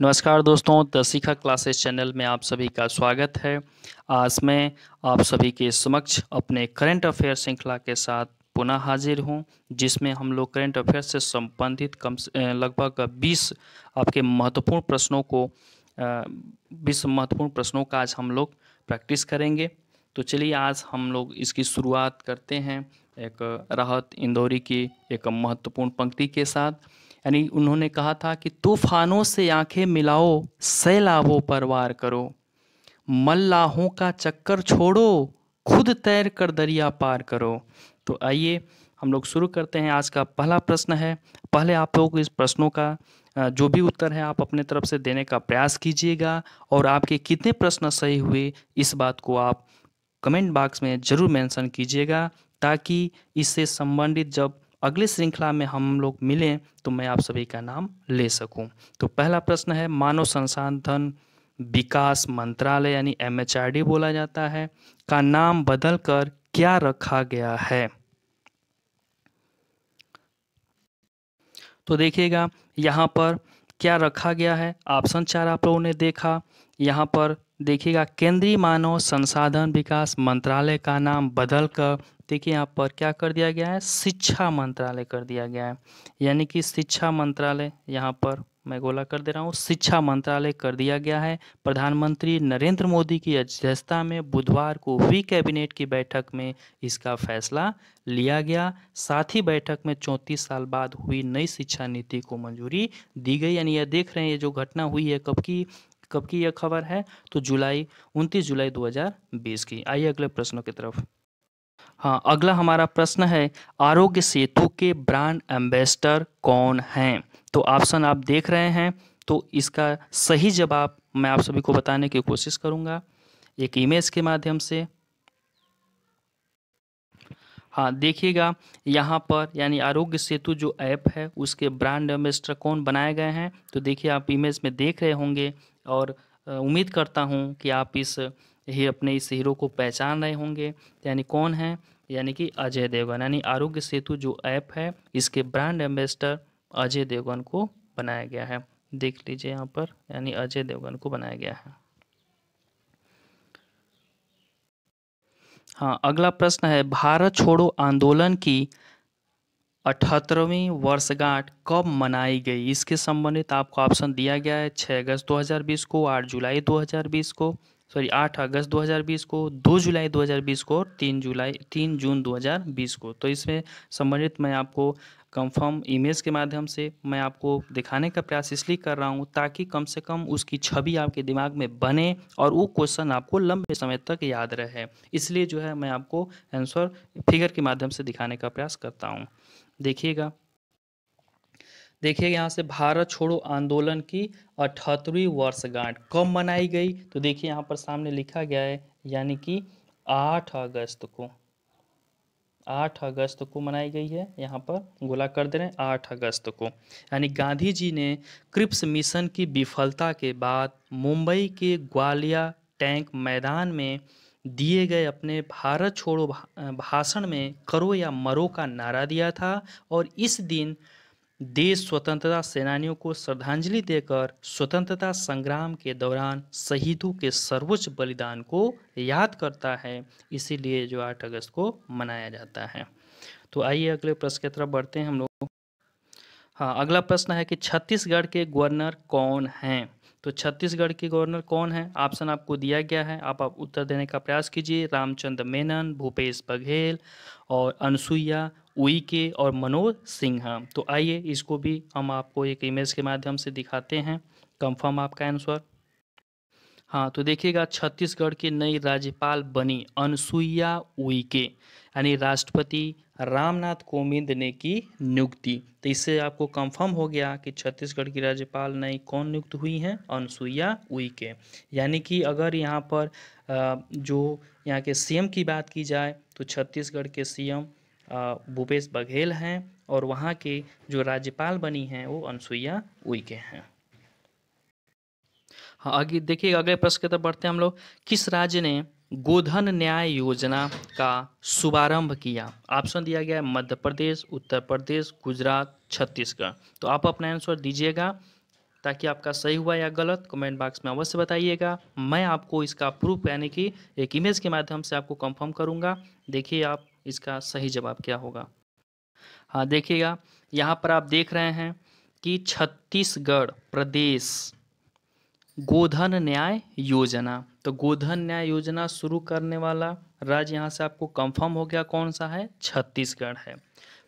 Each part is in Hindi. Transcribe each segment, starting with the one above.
नमस्कार दोस्तों, द सीखा क्लासेस चैनल में आप सभी का स्वागत है। आज मैं आप सभी के समक्ष अपने करंट अफेयर श्रृंखला के साथ पुनः हाजिर हूँ, जिसमें हम लोग करंट अफेयर से संबंधित कम लगभग 20 आपके महत्वपूर्ण प्रश्नों को 20 महत्वपूर्ण प्रश्नों का आज हम लोग प्रैक्टिस करेंगे। तो चलिए आज हम लोग इसकी शुरुआत करते हैं एक राहत इंदौरी की एक महत्वपूर्ण पंक्ति के साथ। यानी उन्होंने कहा था कि तूफानों से आँखें मिलाओ, सैलाबों पर वार करो। मल्लाहों का चक्कर छोड़ो, खुद तैर कर दरिया पार करो। तो आइए हम लोग शुरू करते हैं। आज का पहला प्रश्न है। पहले आप लोग इस प्रश्नों का जो भी उत्तर है, आप अपने तरफ़ से देने का प्रयास कीजिएगा और आपके कितने प्रश्न सही हुए, इस बात को आप कमेंट बॉक्स में ज़रूर मेंशन कीजिएगा ताकि इससे संबंधित जब अगले श्रृंखला में हम लोग मिलें तो मैं आप सभी का नाम ले सकूँ। तो पहला प्रश्न है, मानव संसाधन विकास मंत्रालय यानी एमएचआरडी बोला जाता है, का नाम बदलकर क्या रखा गया है? तो देखिएगा, यहाँ पर क्या रखा गया है? ऑप्शन चार आप लोगों ने देखा। यहाँ पर देखिएगा, केंद्रीय मानव संसाधन विकास मंत्रालय का नाम बदल कर देखिए यहाँ पर क्या कर दिया गया है? शिक्षा मंत्रालय कर दिया गया है। यानी कि शिक्षा मंत्रालय यहाँ पर मैं गोला कर दे रहा हूँ। शिक्षा मंत्रालय कर दिया गया है। प्रधानमंत्री नरेंद्र मोदी की अध्यक्षता में बुधवार को हुई कैबिनेट की बैठक में इसका फैसला लिया गया। साथ ही बैठक में चौंतीस साल बाद हुई नई शिक्षा नीति को मंजूरी दी गई। यानी यह देख रहे हैं ये जो घटना हुई है कब की कब की यह खबर है? तो जुलाई 29 जुलाई 2020 की। आइए अगले प्रश्नों की तरफ़। हाँ अगला हमारा प्रश्न है, आरोग्य सेतु के ब्रांड एम्बेसडर कौन हैं? तो ऑप्शन आप देख रहे हैं तो इसका सही जवाब मैं आप सभी को बताने की कोशिश करूँगा। एक इमेज के माध्यम से। हाँ देखिएगा, यहाँ पर, यानी आरोग्य सेतु जो ऐप है, उसके ब्रांड एम्बेसडर कौन बनाए गए हैं? तो देखिए, आप इमेज में देख रहे होंगे और उम्मीद करता हूँ कि आप इस ही अपने इस हीरो को पहचान रहे होंगे। यानी कौन है? यानी कि अजय देवगन। यानी आरोग्य सेतु जो ऐप है, इसके ब्रांड एम्बेसडर अजय देवगन को बनाया गया है। देख लीजिए यहाँ पर, यानी अजय देवगन को बनाया गया है। हाँ अगला प्रश्न है, भारत छोड़ो आंदोलन की अठहत्तरवीं वर्षगांठ कब मनाई गई? इसके संबंधित आपको ऑप्शन दिया गया है छः अगस्त 2020 को, आठ जुलाई 2020 को। सॉरी, आठ अगस्त 2020 को, दो जुलाई 2020 को और तीन जुलाई, तीन जून 2020 को। तो इसमें संबंधित मैं आपको कंफर्म इमेज के माध्यम से मैं आपको दिखाने का प्रयास इसलिए कर रहा हूँ ताकि कम से कम उसकी छवि आपके दिमाग में बने और वो क्वेश्चन आपको लंबे समय तक याद रहे। इसलिए जो है मैं आपको आंसर फिगर के माध्यम से दिखाने का प्रयास करता हूँ। देखिएगा। देखिए यहाँ से भारत छोड़ो आंदोलन की अठहत्तरवीं वर्षगांठ कब मनाई गई? तो देखिए यहाँ पर सामने लिखा गया है, यानी कि आठ अगस्त को। आठ अगस्त को मनाई गई है, यहाँ पर गोला कर दे रहे हैं, आठ अगस्त को। यानी गांधी जी ने क्रिप्स मिशन की विफलता के बाद मुंबई के ग्वालिया टैंक मैदान में दिए गए अपने भारत छोड़ो भाषण में करो या मरो का नारा दिया था और इस दिन देश स्वतंत्रता सेनानियों को श्रद्धांजलि देकर स्वतंत्रता संग्राम के दौरान शहीदों के सर्वोच्च बलिदान को याद करता है। इसीलिए जो आठ अगस्त को मनाया जाता है। तो आइए अगले प्रश्न की तरफ़ बढ़ते हैं हम लोग। हाँ अगला प्रश्न है कि छत्तीसगढ़ के गवर्नर कौन हैं? तो छत्तीसगढ़ के गवर्नर कौन है? ऑप्शन आपको दिया गया है। आप, आप उत्तर देने का प्रयास कीजिए। रामचंद्र मेनन भूपेश बघेल और अनसुईया उइके और मनोज सिन्हा तो आइए इसको भी हम आपको एक इमेज के माध्यम से दिखाते हैं। कंफर्म आपका आंसर हाँ तो देखिएगा, छत्तीसगढ़ की नई राज्यपाल बनी अनसुईया उइके, यानी राष्ट्रपति रामनाथ कोविंद ने की नियुक्ति। तो इससे आपको कंफर्म हो गया कि छत्तीसगढ़ की राज्यपाल नई कौन नियुक्त हुई हैं? अनसुईया उइके। यानी कि अगर यहाँ पर जो यहाँ के सीएम की बात की जाए तो छत्तीसगढ़ के सीएम भूपेश बघेल हैं और वहाँ के जो राज्यपाल बनी हैं वो अनसुईया उइके हैं। हाँ आगे देखिए अगले प्रश्न की तरफ़ बढ़ते हैं हम लोग। किस राज्य ने गोधन न्याय योजना का शुभारंभ किया? ऑप्शन दिया गया है मध्य प्रदेश, उत्तर प्रदेश, गुजरात, छत्तीसगढ़। तो आप अपना आंसर दीजिएगा ताकि आपका सही हुआ या गलत, कमेंट बॉक्स में अवश्य बताइएगा। मैं आपको इसका प्रूफ यानी कि एक इमेज के माध्यम से आपको कंफर्म करूँगा। देखिए, आप इसका सही जवाब क्या होगा? हाँ देखिएगा, यहाँ पर आप देख रहे हैं कि छत्तीसगढ़ प्रदेश गोधन न्याय योजना। तो गोधन न्याय योजना शुरू करने वाला राज्य यहाँ से आपको कंफर्म हो गया कौन सा है? छत्तीसगढ़ है।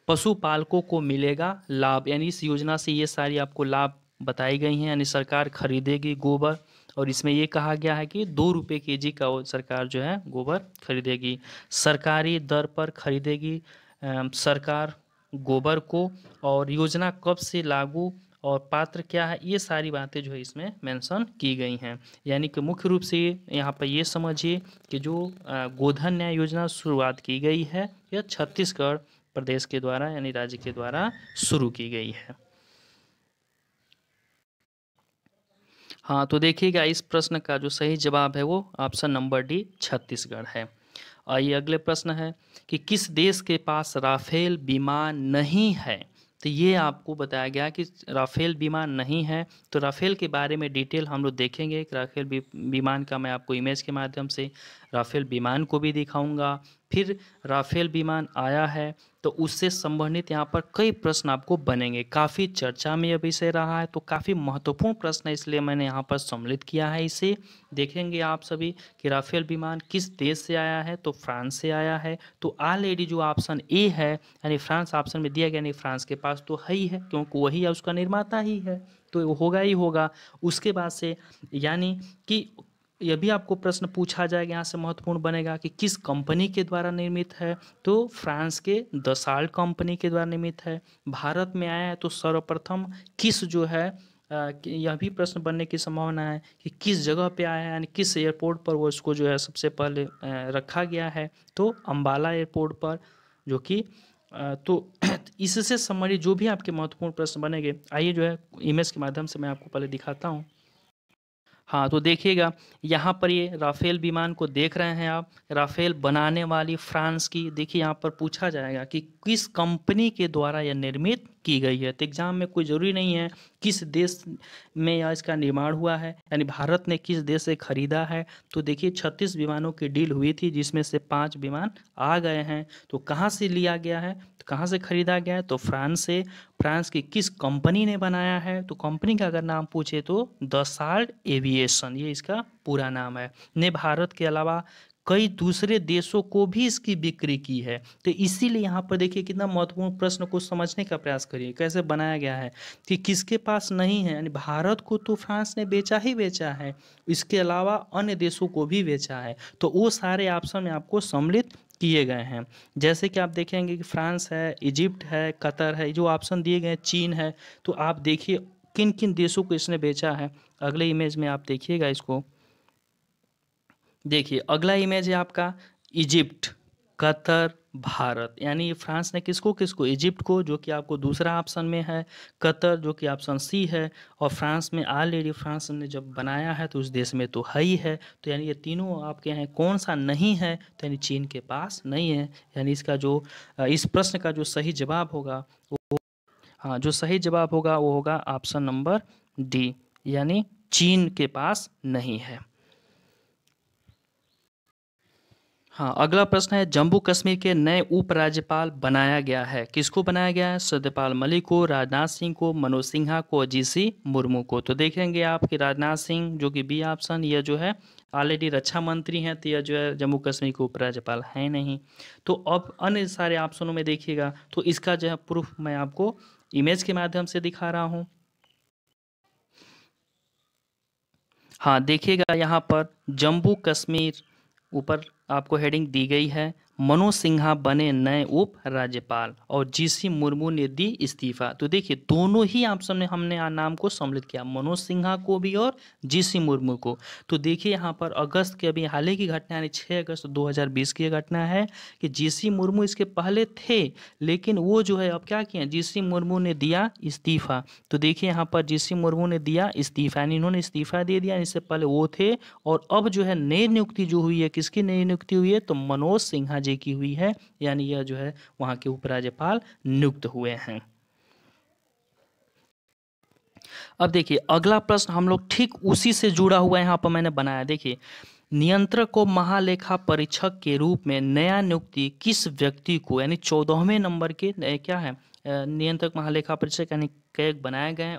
पशुपालकों को मिलेगा लाभ, यानी इस योजना से ये सारी आपको लाभ बताई गई हैं, यानी सरकार खरीदेगी गोबर और इसमें ये कहा गया है कि दो रुपये के जी का सरकार जो है गोबर खरीदेगी। सरकारी दर पर खरीदेगी सरकार गोबर को और योजना कब से लागू और पात्र क्या है, ये सारी बातें जो है इसमें मेंशन की गई हैं। यानी कि मुख्य रूप से यहाँ पर ये समझिए कि जो गोधन न्याय योजना शुरुआत की गई है, यह छत्तीसगढ़ प्रदेश के द्वारा यानी राज्य के द्वारा शुरू की गई है। हाँ तो देखिएगा इस प्रश्न का जो सही जवाब है वो ऑप्शन नंबर डी, छत्तीसगढ़ है। आइए अगले प्रश्न है कि किस देश के पास राफेल विमान नहीं है? तो ये आपको बताया गया कि राफेल विमान नहीं है। तो राफेल के बारे में डिटेल हम लोग देखेंगे। कि राफेल विमान का मैं आपको इमेज के माध्यम से राफेल विमान को भी दिखाऊँगा। फिर राफेल विमान आया है। तो उससे संबंधित यहाँ पर कई प्रश्न आपको बनेंगे। काफ़ी चर्चा में यह विषय रहा है तो काफ़ी महत्वपूर्ण प्रश्न इसलिए मैंने यहाँ पर सम्मिलित किया है इसे। देखेंगे आप सभी कि राफेल विमान किस देश से आया है तो फ्रांस से आया है। तो ऑलरेडी जो ऑप्शन ए है, यानी फ्रांस ऑप्शन में दिया गया, यानी फ्रांस के पास तो है ही है, क्योंकि वही है, उसका निर्माता ही है तो होगा ही होगा। उसके बाद से यानी कि यह भी आपको प्रश्न पूछा जाएगा, यहाँ से महत्वपूर्ण बनेगा कि किस कंपनी के द्वारा निर्मित है? तो फ्रांस के दसाल्ट कंपनी के द्वारा निर्मित है। भारत में आया है तो सर्वप्रथम किस जो है यह भी प्रश्न बनने की संभावना है कि किस जगह पे आया है, यानी किस एयरपोर्ट पर वो इसको जो है सबसे पहले रखा गया है? तो अम्बाला एयरपोर्ट पर, जो कि तो इससे संबंधित जो भी आपके महत्वपूर्ण प्रश्न बनेंगे, आइए जो है इमेज के माध्यम से मैं आपको पहले दिखाता हूँ। हाँ तो देखिएगा, यहाँ पर ये राफेल विमान को देख रहे हैं आप, राफेल बनाने वाली फ्रांस की, देखिए यहाँ पर पूछा जाएगा कि किस कंपनी के द्वारा यह निर्मित की गई है। तो एग्ज़ाम में कोई ज़रूरी नहीं है किस देश में या इसका निर्माण हुआ है, यानी भारत ने किस देश से ख़रीदा है। तो देखिए, छत्तीस विमानों की डील हुई थी, जिसमें से पाँच विमान आ गए हैं। तो कहाँ से लिया गया है? तो कहाँ से ख़रीदा गया है? तो फ्रांस से। फ्रांस की किस कंपनी ने बनाया है? तो कंपनी का अगर नाम पूछे तो द साल्ट एविएशन, ये इसका पूरा नाम है। ने भारत के अलावा कई दूसरे देशों को भी इसकी बिक्री की है। तो इसीलिए यहाँ पर देखिए कितना महत्वपूर्ण प्रश्न को समझने का प्रयास करिए। कैसे बनाया गया है कि किसके पास नहीं है, यानी भारत को तो फ्रांस ने बेचा ही बेचा है, इसके अलावा अन्य देशों को भी बेचा है। तो वो सारे ऑप्शन में आपको सम्मिलित किए गए हैं। जैसे कि आप देखेंगे कि फ्रांस है, इजिप्ट है, कतर है, जो ऑप्शन दिए गए हैं, चीन है। तो आप देखिए किन किन देशों को इसने बेचा है। अगले इमेज में आप देखिएगा इसको। देखिए, अगला इमेज है आपका इजिप्ट कतर, भारत। यानी फ्रांस ने किसको किसको? इजिप्ट को, जो कि आपको दूसरा ऑप्शन में है, कतर, जो कि ऑप्शन सी है। और फ्रांस में ऑलरेडी फ्रांस ने जब बनाया है तो उस देश में तो है ही है। तो यानी ये तीनों आपके हैं कौन सा नहीं है तो यानी चीन के पास नहीं है। यानी इसका जो इस प्रश्न का जो सही जवाब होगा, वो हाँ जो सही जवाब होगा, वो होगा ऑप्शन नंबर डी यानी चीन के पास नहीं है। हाँ अगला प्रश्न है, जम्मू कश्मीर के नए उपराज्यपाल बनाया गया है। किसको बनाया गया है? सत्यपाल मलिक को, राजनाथ सिंह को, मनोज सिन्हा को जीसी मुर्मू को। तो देखेंगे आप कि राजनाथ सिंह जो कि बी ऑप्शन यह जो है ऑलरेडी रक्षा मंत्री हैं तो यह जो है, जम्मू कश्मीर के उपराज्यपाल है नहीं। तो अब अन्य सारे ऑप्शनों में देखिएगा तो इसका जो है प्रूफ मैं आपको इमेज के माध्यम से दिखा रहा हूँ। हाँ देखिएगा यहाँ पर, जम्मू कश्मीर ऊपर आपको हेडिंग दी गई है। मनोज सिन्हा बने नए उप राज्यपाल और जीसी मुर्मू ने दी इस्तीफा। तो देखिए, दोनों ही ऑप्शन में हमने नाम को सम्मिलित किया मनोज सिन्हा को भी और जीसी मुर्मू को। तो देखिए, यहाँ पर अगस्त के अभी हाल ही की घटना, यानी छः अगस्त 2020 की घटना है कि जीसी मुर्मू इसके पहले थे, लेकिन वो जो है, अब क्या किया जीसी मुर्मू ने दिया इस्तीफा। तो देखिए, यहाँ पर जीसी मुर्मू ने दिया इस्तीफा, यानी इन्होंने इस्तीफा दे दिया, इससे पहले वो थे, और अब जो है नई नियुक्ति जो हुई है, किसकी नई नियुक्ति हुई है? तो मनोज सिन्हा जी की हुई है, यानी यह जो है वहाँ के उपराज्यपाल नियुक्त हुए हैं। अब देखिए, अगला प्रश्न हम लोग ठीक उसी से जुड़ा हुआ यहाँ पर मैंने बनाया। देखिए, नियंत्रक को महालेखा परीक्षक के रूप में नया नियुक्ति किस व्यक्ति को, यानी चौदहवें नंबर के क्या है नियंत्रक महालेखा परीक्षक, यानी कैक बनाए गए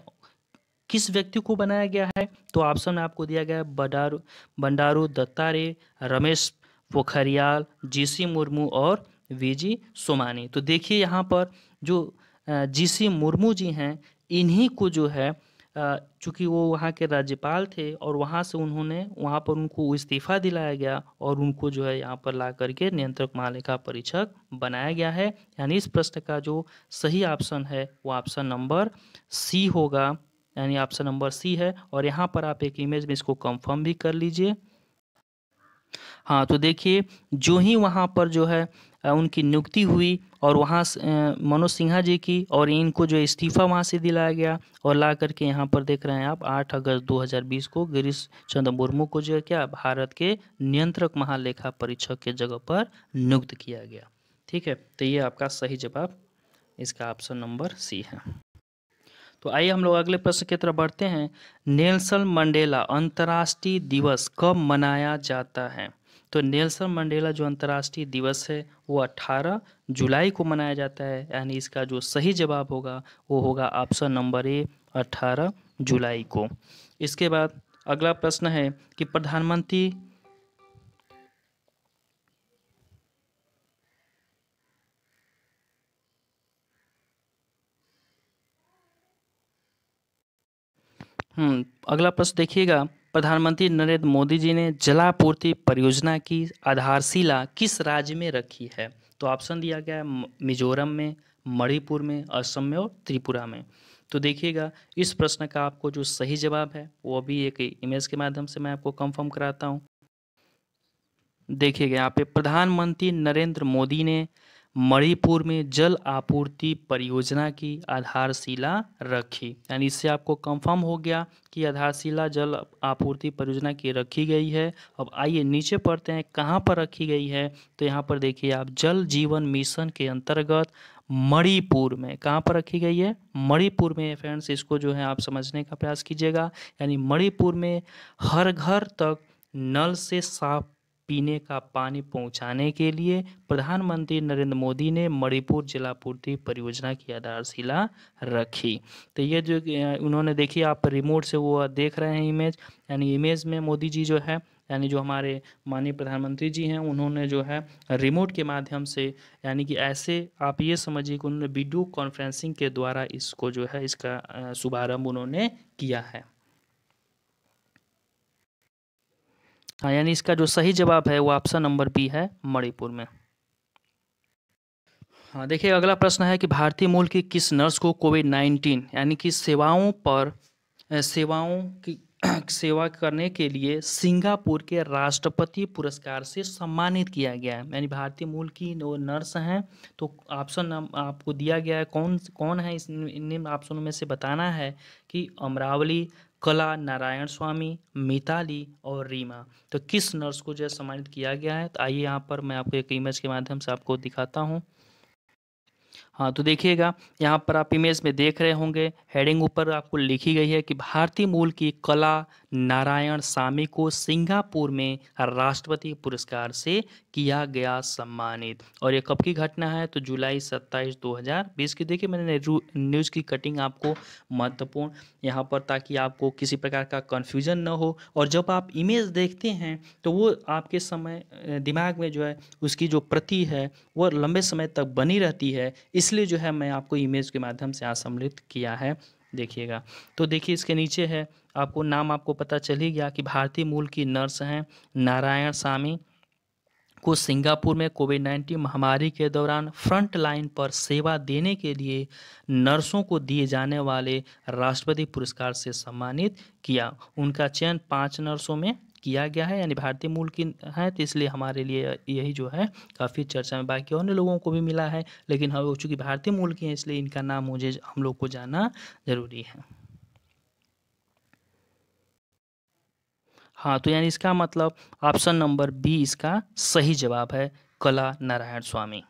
किस व्यक्ति को बनाया गया है? तो ऑप्शन में आपको दिया गया है, बडारू, बंडारू दत्तारे रमेश पोखरियाल, जीसी मुर्मू और वीजी सोमानी। तो देखिए यहाँ पर जो जीसी मुर्मू जी हैं, इन्हीं को जो है चूँकि वो वहाँ के राज्यपाल थे और वहाँ से उन्होंने, वहाँ पर उनको इस्तीफ़ा दिलाया गया और उनको जो है यहाँ पर ला करके नियंत्रक महालेखा परीक्षक बनाया गया है। यानी इस प्रश्न का जो सही ऑप्शन है, वो ऑप्शन नंबर सी होगा। यानी ऑप्शन नंबर सी है और यहाँ पर आप एक इमेज में इसको कंफर्म भी कर लीजिए। हाँ तो देखिए, जो ही वहाँ पर जो है उनकी नियुक्ति हुई और वहाँ मनोज सिन्हा जी की और इनको जो इस्तीफ़ा वहाँ से दिलाया गया और ला करके यहाँ पर देख रहे हैं आप 8 अगस्त 2020 को गिरीश चंद्र मुर्मू को जो है क्या, भारत के नियंत्रक महालेखा परीक्षक के जगह पर नियुक्त किया गया। ठीक है तो ये आपका सही जवाब, इसका ऑप्शन नंबर सी है। तो आइए हम लोग अगले प्रश्न की तरफ़ बढ़ते हैं। नेल्सन मंडेला अंतर्राष्ट्रीय दिवस कब मनाया जाता है? तो नेल्सन मंडेला जो अंतर्राष्ट्रीय दिवस है, वो 18 जुलाई को मनाया जाता है, यानी इसका जो सही जवाब होगा, वो होगा ऑप्शन नंबर ए 18 जुलाई को। इसके बाद अगला प्रश्न है कि प्रधानमंत्री हम्म अगला प्रश्न देखिएगा। प्रधानमंत्री नरेंद्र मोदी जी ने जलापूर्ति परियोजना की आधारशिला किस राज्य में रखी है? तो ऑप्शन दिया गया है मिजोरम में, मणिपुर में, असम में और त्रिपुरा में। तो देखिएगा, इस प्रश्न का आपको जो सही जवाब है, वो अभी एक इमेज के माध्यम से मैं आपको कंफर्म कराता हूँ। देखिएगा, यहाँ पे प्रधानमंत्री नरेंद्र मोदी ने मणिपुर में जल आपूर्ति परियोजना की आधारशिला रखी। यानी इससे आपको कंफर्म हो गया कि आधारशिला जल आपूर्ति परियोजना की रखी गई है। अब आइए नीचे पढ़ते हैं कहाँ पर रखी गई है। तो यहाँ पर देखिए आप, जल जीवन मिशन के अंतर्गत मणिपुर में कहाँ पर रखी गई है? मणिपुर में फ्रेंड्स इसको जो है आप समझने का प्रयास कीजिएगा। यानी मणिपुर में हर घर तक नल से साफ़ पीने का पानी पहुँचाने के लिए प्रधानमंत्री नरेंद्र मोदी ने मणिपुर जलापूर्ति परियोजना की आधारशिला रखी। तो ये जो उन्होंने देखी, आप रिमोट से वो देख रहे हैं इमेज यानी इमेज में मोदी जी जो है, यानी जो हमारे माननीय प्रधानमंत्री जी हैं, उन्होंने जो है रिमोट के माध्यम से, यानी कि ऐसे आप ये समझिए कि उन्होंने वीडियो कॉन्फ्रेंसिंग के द्वारा इसको जो है, इसका शुभारंभ उन्होंने किया है। हाँ यानी इसका जो सही जवाब है, वो ऑप्शन नंबर बी है, मणिपुर में। हाँ देखिए, अगला प्रश्न है कि भारतीय मूल की किस नर्स को कोविड नाइन्टीन यानी कि सेवाओं पर सेवाओं की, सेवा करने के लिए सिंगापुर के राष्ट्रपति पुरस्कार से सम्मानित किया गया है। यानी भारतीय मूल की वो नर्स हैं तो ऑप्शन आपको दिया गया है कौन कौन है इस, इन ऑप्शनों में से बताना है कि अमरावली कला, नारायण स्वामी, मिताली और रीमा। तो किस नर्स को जो है सम्मानित किया गया है? तो आइए यहाँ पर मैं आपको एक इमेज के माध्यम से आपको दिखाता हूँ। हाँ तो देखिएगा, यहाँ पर आप इमेज में देख रहे होंगे हेडिंग ऊपर आपको लिखी गई है कि भारतीय मूल की कला नारायण सामी को सिंगापुर में राष्ट्रपति पुरस्कार से किया गया सम्मानित। और ये कब की घटना है? तो जुलाई 27 2020 की। देखिए, मैंने न्यूज़ की कटिंग आपको महत्वपूर्ण यहाँ पर ताकि आपको किसी प्रकार का कन्फ्यूज़न न हो। और जब आप इमेज देखते हैं तो वो आपके समय, दिमाग में जो है, उसकी जो प्रति है, वो लंबे समय तक बनी रहती है। इसलिए जो है मैं आपको इमेज के माध्यम से यहाँ किया है, देखिएगा। तो देखिए, इसके नीचे है, आपको नाम आपको पता चल ही गया कि भारतीय मूल की नर्स हैं नारायण स्वामी को सिंगापुर में कोविड नाइन्टीन महामारी के दौरान फ्रंट लाइन पर सेवा देने के लिए नर्सों को दिए जाने वाले राष्ट्रपति पुरस्कार से सम्मानित किया। उनका चयन पाँच नर्सों में किया गया है, यानी भारतीय मूल की है तो इसलिए हमारे लिए यही जो है काफ़ी चर्चा में बाकी अन्य लोगों को भी मिला है, लेकिन हम चूँकि भारतीय मूल की हैं, इसलिए इनका नाम मुझे हम लोग को जानना ज़रूरी है। हाँ तो यानी इसका मतलब ऑप्शन नंबर बी इसका सही जवाब है कला नारायण स्वामी।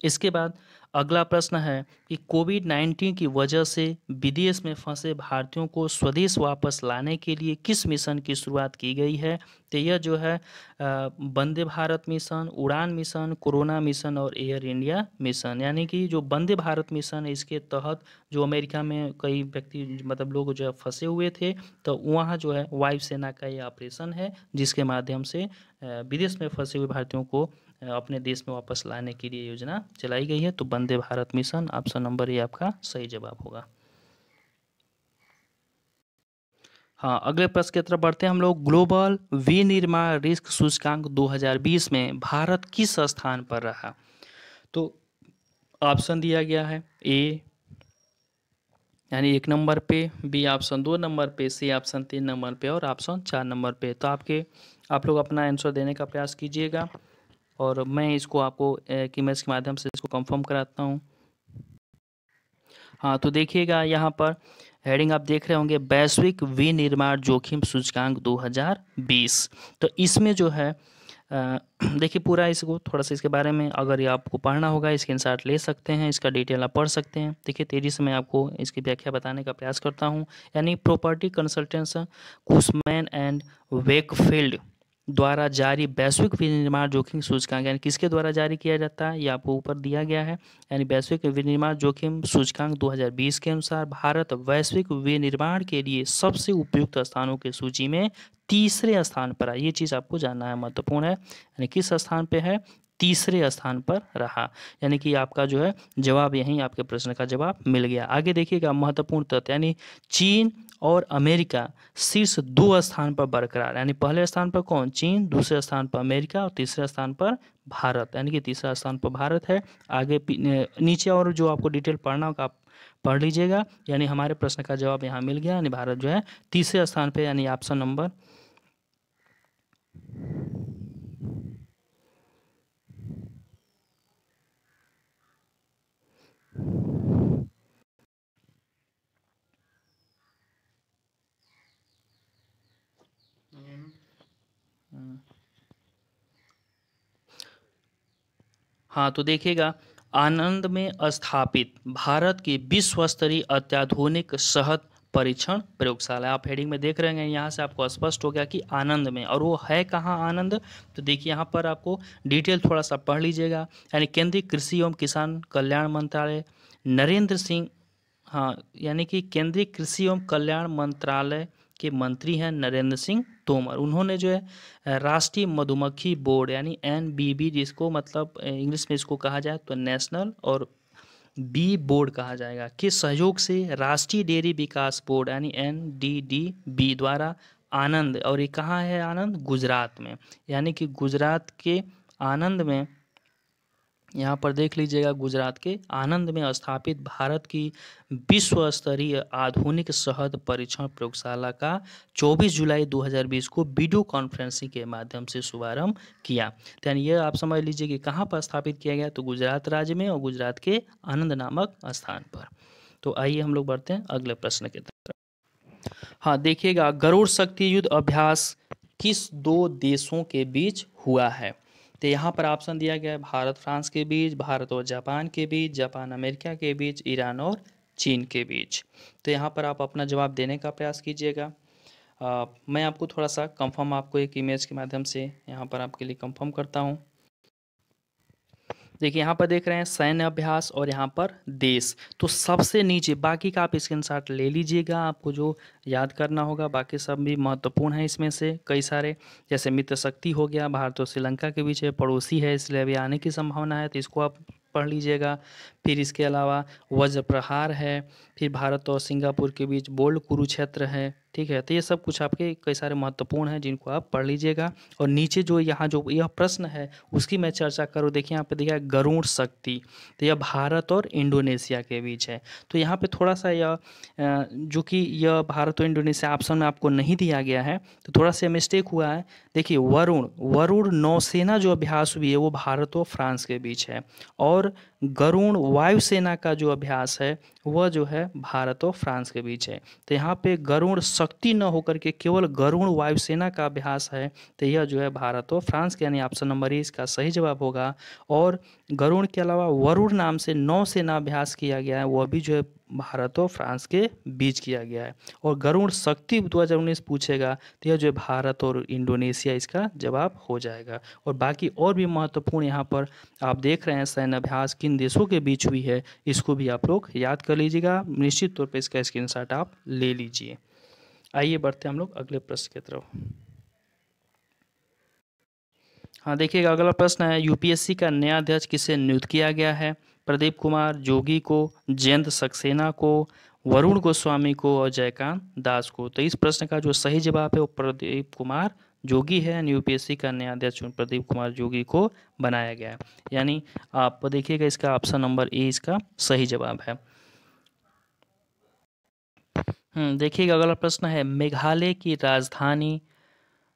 इसके बाद अगला प्रश्न है कि कोविड नाइन्टीन की वजह से विदेश में फंसे भारतीयों को स्वदेश वापस लाने के लिए किस मिशन की शुरुआत की गई है? तो यह जो है Vande Bharat mission, Udan mission, corona mission और एयर इंडिया मिशन। यानी कि जो वंदे भारत मिशन है, इसके तहत जो अमेरिका में कई व्यक्ति मतलब लोग जो है फंसे हुए थे तो वहाँ जो है वायुसेना का ये ऑपरेशन है, जिसके माध्यम से विदेश में फंसे हुए भारतीयों को अपने देश में वापस लाने के लिए योजना चलाई गई है तो Vande Bharat mission option number ये आपका सही जवाब होगा। हाँ अगले प्रश्न की तरफ़ बढ़ते हैं हम लोग। ग्लोबल विनिर्माण रिस्क सूचकांक 2020 में भारत किस स्थान पर रहा? तो ऑप्शन दिया गया है ए, यानी एक नंबर पे, बी ऑप्शन दो नंबर पे, सी ऑप्शन तीन नंबर पे और ऑप्शन चार नंबर पे। तो आपके, आप लोग अपना आंसर देने का प्रयास कीजिएगा। और मैं इसको आपको एक इमेज के माध्यम से इसको कंफर्म कराता हूँ। हाँ तो देखिएगा यहाँ पर हेडिंग आप देख रहे होंगे, वैश्विक विनिर्माण जोखिम सूचकांक 2020 तो इसमें जो है देखिए पूरा इसको, थोड़ा सा इसके बारे में अगर ये आपको पढ़ना होगा स्क्रीन शॉट ले सकते हैं, इसका डिटेल आप पढ़ सकते हैं। देखिए, तेज़ी से मैं आपको इसकी व्याख्या बताने का प्रयास करता हूँ। यानी property consultants Cushman and Wakefield द्वारा जारी वैश्विक विनिर्माण जोखिम सूचकांक, यानी किसके द्वारा जारी किया जाता है? ये आपको ऊपर दिया गया है। यानी वैश्विक विनिर्माण जोखिम सूचकांक 2020 के अनुसार भारत वैश्विक विनिर्माण के लिए सबसे उपयुक्त स्थानों की सूची में तीसरे स्थान पर है ये चीज़ आपको जानना है, महत्वपूर्ण है। यानी किस स्थान पर है? तीसरे स्थान पर रहा। यानी कि आपका जो है, जवाब यहीं आपके प्रश्न का जवाब मिल गया। आगे देखिएगा, महत्वपूर्ण तथ्य, यानी चीन और अमेरिका शीर्ष दो स्थान पर बरकरार। यानी पहले स्थान पर कौन? चीन, दूसरे स्थान पर अमेरिका और तीसरे स्थान पर भारत। यानी कि तीसरा स्थान पर भारत है। आगे नीचे और जो आपको डिटेल पढ़ना होगा, आप पढ़ लीजिएगा। यानी हमारे प्रश्न का जवाब यहाँ मिल गया। यानी भारत जो है, तीसरे स्थान पर यानी ऑप्शन नंबर हाँ तो देखिएगा, आनंद में स्थापित भारत की विश्व स्तरीय अत्याधुनिक शहद परीक्षण प्रयोगशाला। आप हेडिंग में देख रहे हैं, यहाँ से आपको स्पष्ट हो गया कि आनंद में। और वो है कहाँ आनंद? तो देखिए, यहाँ पर आपको डिटेल थोड़ा सा पढ़ लीजिएगा। यानी केंद्रीय कृषि एवं किसान कल्याण मंत्रालय नरेंद्र सिंह हाँ यानी कि केंद्रीय कृषि एवं कल्याण मंत्रालय के मंत्री हैं नरेंद्र सिंह। तोमर। उन्होंने जो है राष्ट्रीय मधुमक्खी बोर्ड यानी एन बी बी जिसको मतलब इंग्लिश में इसको कहा जाए तो नेशनल और बी बोर्ड कहा जाएगा, के सहयोग से राष्ट्रीय डेयरी विकास बोर्ड यानी एन डी डी बी द्वारा आनंद, और ये कहाँ है आनंद? गुजरात में। यानी कि गुजरात के आनंद में यहाँ पर देख लीजिएगा गुजरात के आनंद में स्थापित भारत की विश्व स्तरीय आधुनिक शहद परीक्षण प्रयोगशाला का 24 जुलाई 2020 को वीडियो कॉन्फ्रेंसिंग के माध्यम से शुभारंभ किया। यानी यह आप समझ लीजिए कि कहाँ पर स्थापित किया गया तो गुजरात राज्य में और गुजरात के आनंद नामक स्थान पर। तो आइए हम लोग बढ़ते हैं अगले प्रश्न की तरफ़। हाँ देखिएगा, गरुड़ शक्ति युद्ध अभ्यास किस दो देशों के बीच हुआ है? तो यहाँ पर ऑप्शन दिया गया है भारत, फ्रांस के बीच, भारत और जापान के बीच, जापान, अमेरिका के बीच, ईरान और चीन के बीच। तो यहाँ पर आप अपना जवाब देने का प्रयास कीजिएगा। मैं आपको थोड़ा सा कंफर्म आपको एक इमेज के माध्यम से यहाँ पर आपके लिए कंफर्म करता हूँ। देखिए, यहाँ पर देख रहे हैं सैन्य अभ्यास और यहाँ पर देश। तो सबसे नीचे, बाकी का आप स्क्रीन शॉट ले लीजिएगा, आपको जो याद करना होगा, बाकी सब भी महत्वपूर्ण है इसमें से कई सारे। जैसे मित्र शक्ति हो गया, भारत और श्रीलंका के बीच पड़ोसी है, इसलिए अभी आने की संभावना है तो इसको आप पढ़ लीजिएगा। फिर इसके अलावा वज्र प्रहार है, फिर भारत और सिंगापुर के बीच बोल्ड कुरुक्षेत्र है ठीक है? तो ये सब कुछ आपके कई सारे महत्वपूर्ण हैं, जिनको आप पढ़ लीजिएगा। और नीचे जो यहाँ जो यह प्रश्न है, उसकी मैं चर्चा करूँ। देखिए, यहाँ पे देखिए गरुड़ शक्ति। तो यह भारत और इंडोनेशिया के बीच है। तो यहाँ पे थोड़ा सा यह जो कि यह भारत और इंडोनेशिया ऑप्शन में आपको नहीं दिया गया है तो थोड़ा सा मिस्टेक हुआ है। देखिए, वरुण वरुण नौसेना जो अभ्यास हुई है, वो भारत और फ्रांस के बीच है। और गरुण वायुसेना का जो अभ्यास है, वह जो है भारत और फ्रांस के बीच है। तो यहाँ पे गरुण शक्ति न होकर के केवल गरुड़ वायुसेना का अभ्यास है तो यह जो है भारत और फ्रांस के यानी ऑप्शन नंबर ए इसका सही जवाब होगा। और गरुड़ के अलावा वरुण नाम से नौसेना अभ्यास किया गया है वह भी जो है भारत और फ्रांस के बीच किया गया है। और गरुड़ शक्ति 2019 पूछेगा तो यह जो है भारत और इंडोनेशिया इसका जवाब हो जाएगा। और बाकी और भी महत्वपूर्ण यहाँ पर आप देख रहे हैं, सैन्य अभ्यास किन देशों के बीच हुई है, इसको भी आप लोग याद कर लीजिएगा। निश्चित तौर पर इसका स्क्रीन आप ले लीजिए। आइए बढ़ते हम लोग अगले प्रश्न की तरफ़। हाँ देखिएगा, अगला प्रश्न है, यूपीएससी का नया अध्यक्ष किसे नियुक्त किया गया है? प्रदीप कुमार, जोगी को, जयंत सक्सेना को, वरुण गोस्वामी को और जयकांत दास को। तो इस प्रश्न का जो सही जवाब है वो प्रदीप कुमार, जोगी है यानी यूपीएससी का नया अध्यक्ष प्रदीप कुमार, जोगी को बनाया गया है। यानी आप देखिएगा इसका ऑप्शन नंबर ए इसका सही जवाब है। देखिएगा, अगला प्रश्न है, मेघालय की राजधानी,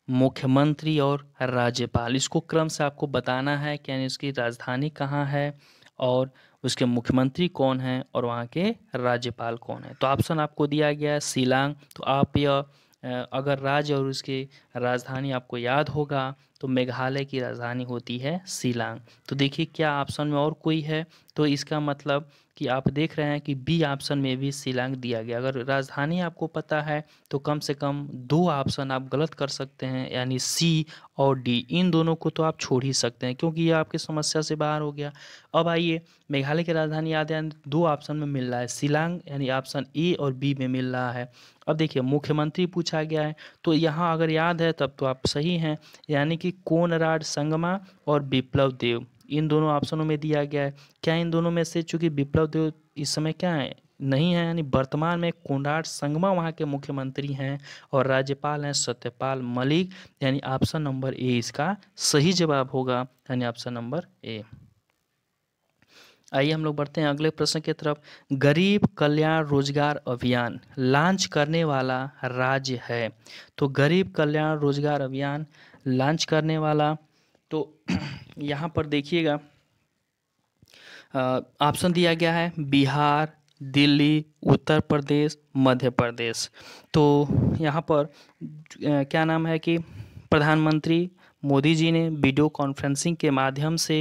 मुख्यमंत्री और राज्यपाल। इसको क्रम से आपको बताना है कि यानी इसकी राजधानी कहाँ है और उसके मुख्यमंत्री कौन हैं और वहाँ के राज्यपाल कौन है। तो ऑप्शन आपको दिया गया है, शिलांग। तो आप यह अगर राज्य और उसकी राजधानी आपको याद होगा तो मेघालय की राजधानी होती है शिलांग। तो देखिए, क्या ऑप्शन में और कोई है? तो इसका मतलब कि आप देख रहे हैं कि बी ऑप्शन में भी शिलांग दिया गया। अगर राजधानी आपको पता है तो कम से कम दो ऑप्शन आप गलत कर सकते हैं, यानी सी और डी इन दोनों को तो आप छोड़ ही सकते हैं, क्योंकि ये आपकी समस्या से बाहर हो गया। अब आइए, मेघालय की राजधानी है, दो ऑप्शन में मिल रहा है। शिलांग यानी ऑप्शन ए और बी में मिल रहा है। अब देखिए, मुख्यमंत्री पूछा गया है तो यहाँ अगर याद है, तब तो आप सही हैं, यानी कि कोनराड संगमा और विप्लव देव। इन दोनों ऑप्शनों में दिया गया है। क्या इन दोनों में से चूँकि विप्लव देव इस समय क्या है? नहीं है, यानी वर्तमान में कोंडार संगमा वहाँ के मुख्यमंत्री हैं और राज्यपाल हैं सत्यपाल मलिक, यानी ऑप्शन नंबर ए इसका सही जवाब होगा, यानी ऑप्शन नंबर ए। आइए हम लोग बढ़ते हैं अगले प्रश्न की तरफ़। गरीब कल्याण रोज़गार अभियान लॉन्च करने वाला राज्य है। तो गरीब कल्याण रोज़गार अभियान लॉन्च करने वाला तो यहाँ पर देखिएगा ऑप्शन दिया गया है बिहार, दिल्ली, उत्तर प्रदेश, मध्य प्रदेश। तो यहाँ पर क्या नाम है कि प्रधानमंत्री मोदी जी ने वीडियो कॉन्फ्रेंसिंग के माध्यम से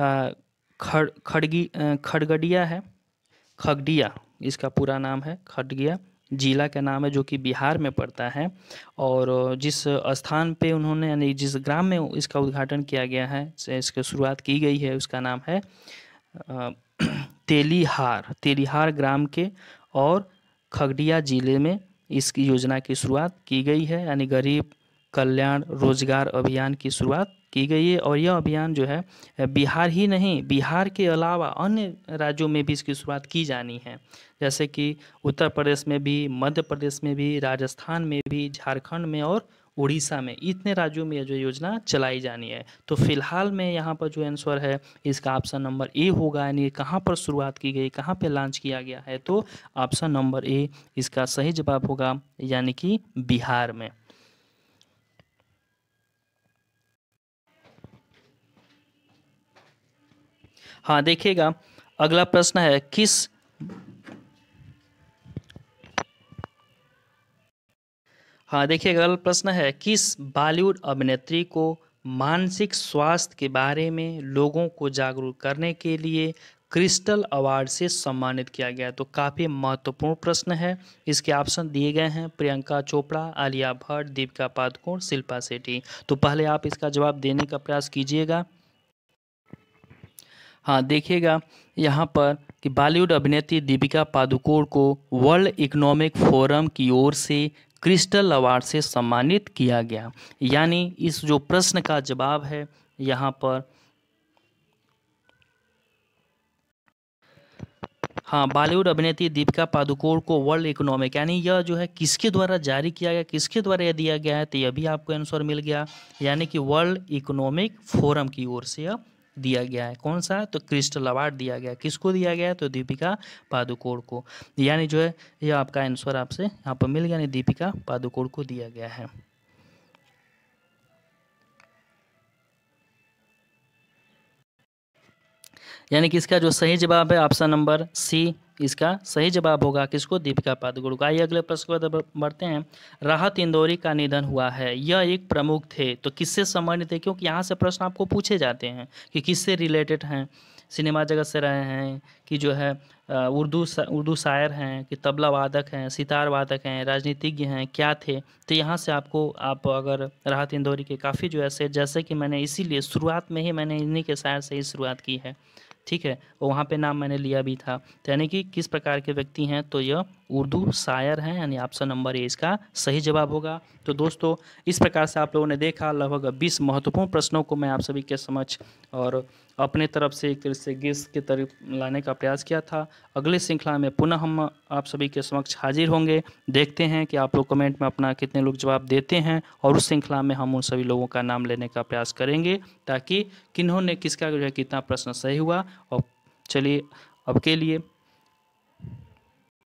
खड़, खड़गी खड़गडिया है, खगडिया, इसका पूरा नाम है खड़गिया जिला का नाम है जो कि बिहार में पड़ता है और जिस स्थान पे उन्होंने, यानी जिस ग्राम में इसका उद्घाटन किया गया है इसकी शुरुआत की गई है, उसका नाम है तेलीहार तेलीहार ग्राम के और खगड़िया ज़िले में इस योजना की शुरुआत की गई है, यानी गरीब कल्याण रोज़गार अभियान की शुरुआत की गई है और यह अभियान जो है बिहार ही नहीं, बिहार के अलावा अन्य राज्यों में भी इसकी शुरुआत की जानी है। जैसे कि उत्तर प्रदेश में भी, मध्य प्रदेश में भी, राजस्थान में भी, झारखंड में और उड़ीसा में इतने राज्यों में यह जो योजना चलाई जानी है। तो फ़िलहाल में यहाँ पर जो आंसर है, इसका ऑप्शन नंबर ए होगा, यानी कहाँ पर शुरुआत की गई, कहाँ पे लॉन्च किया गया है तो ऑप्शन नंबर ए इसका सही जवाब होगा, यानी कि बिहार में। हाँ देखिएगा। अगला प्रश्न है, किस हाँ देखिए, अगला प्रश्न है, किस बॉलीवुड अभिनेत्री को मानसिक स्वास्थ्य के बारे में लोगों को जागरूक करने के लिए क्रिस्टल अवार्ड से सम्मानित किया गया? तो काफ़ी महत्वपूर्ण प्रश्न है। इसके ऑप्शन दिए गए हैं, प्रियंका चोपड़ा, आलिया भट्ट, दीपिका पादुकोण, शिल्पा शेट्टी। तो पहले आप इसका जवाब देने का प्रयास कीजिएगा। हाँ देखिएगा यहाँ पर कि बॉलीवुड अभिनेत्री दीपिका पादुकोण को वर्ल्ड इकोनॉमिक फोरम की ओर से क्रिस्टल अवार्ड से सम्मानित किया गया। यानी इस जो प्रश्न का जवाब है, यहाँ पर हाँ बॉलीवुड अभिनेत्री दीपिका पादुकोण को वर्ल्ड इकोनॉमिक, यानी यह जो है किसके द्वारा जारी किया गया, किसके द्वारा यह दिया गया है तो यह भी आपको आंसर मिल गया। यानी कि वर्ल्ड इकोनॉमिक फोरम की ओर से यह दिया गया है। कौन सा? तो क्रिस्टल अवार्ड दिया गया किसको दिया गया तो दीपिका पादुकोण को। यानी जो है, ये आपका आंसर आपसे, यहाँ पर मिल गया, यानी दीपिका पादुकोण को दिया गया है। यानी कि इसका जो सही जवाब है ऑप्शन नंबर सी, इसका सही जवाब होगा किसको? दीपिका पादुकोण को। आइए अगले प्रश्न को बढ़ते हैं। राहत इंदौरी का निधन हुआ है। यह एक प्रमुख थे। तो किससे संबंधित है? क्योंकि यहाँ से प्रश्न आपको पूछे जाते हैं कि किससे रिलेटेड हैं? सिनेमा जगत से रहे हैं कि जो है उर्दू उर्दू शायर हैं, कि तबला वादक हैं, सितार वादक हैं, राजनीतिज्ञ हैं, क्या थे? तो यहाँ से आपको, आप अगर राहत इंदौरी के काफ़ी जो ऐसे, जैसे कि मैंने इसीलिए शुरुआत में ही मैंने इन्हीं के शायर से ही शुरुआत की है। ठीक है? और वहाँ पे नाम मैंने लिया भी था। तो यानी कि किस प्रकार के व्यक्ति हैं तो यह उर्दू शायर हैं, यानी ऑप्शन नंबर ए इसका सही जवाब होगा। तो दोस्तों, इस प्रकार से आप लोगों ने देखा, लगभग 20 महत्वपूर्ण प्रश्नों को मैं आप सभी के समक्ष और अपने तरफ़ से एक तरह से गेस के तरफ़ लाने का प्रयास किया था। अगले श्रृंखला में पुनः हम आप सभी के समक्ष हाजिर होंगे। देखते हैं कि आप लोग कमेंट में अपना कितने लोग जवाब देते हैं और उस श्रृंखला में हम उन सभी लोगों का नाम लेने का प्रयास करेंगे ताकि किन्होंने किसका जो है कितना प्रश्न सही हुआ। और चलिए, अब के लिए